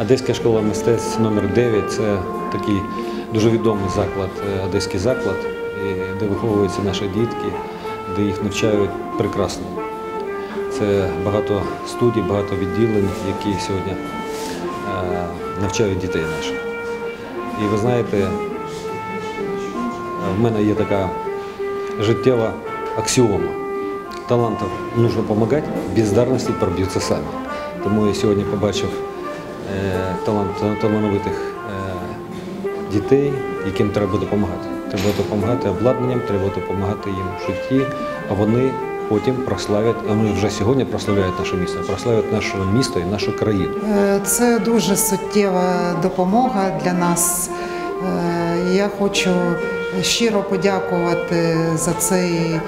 Одеська школа мистецтв номер 9 це такий дуже відомий заклад, е, одеський заклад, де виховуються наші дітки, де їх навчають прекрасно. Це багато студій, багато відділень, які сьогодні е, навчають дітей наших. І ви знаєте, в мене є така життєва аксіома. Талантам нужно допомагати, бездарності проб'ються самі. Тому я сьогодні побачив е, талановитих е, дітей, яким треба допомагати. Треба допомагати обладнанням, треба допомагати їм в житті, а вони потім прославлять, а вони вже сьогодні прославляють наше місто, прославлять наше місто і нашу країну. Е, Це дуже суттєва допомога для нас. Е, Я хочу щиро подякувати за цей. е,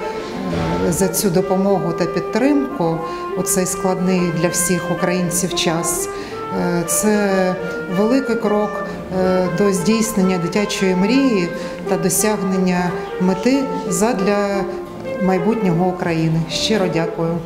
За цю допомогу та підтримку у цей складний для всіх українців час. Е, Це великий крок е, до здійснення дитячої мрії та досягнення мети задля майбутнього України. Щиро дякую.